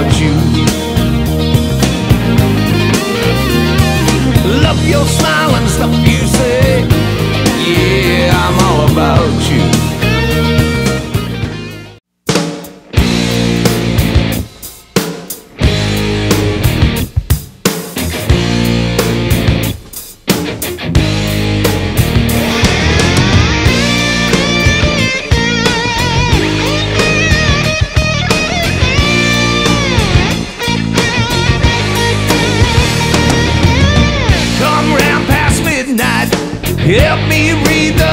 about you. Help me read the